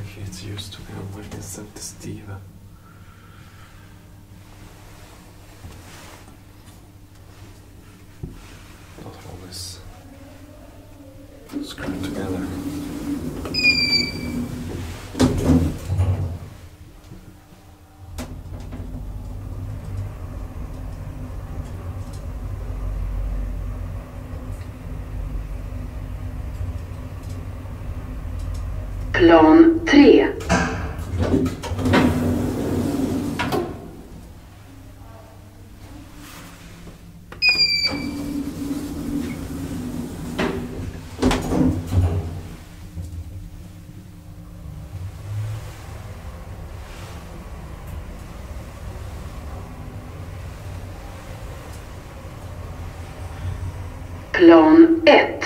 hierarchy it's used to be a and Steve. Not always screwed together. Plan 3. Plan 1.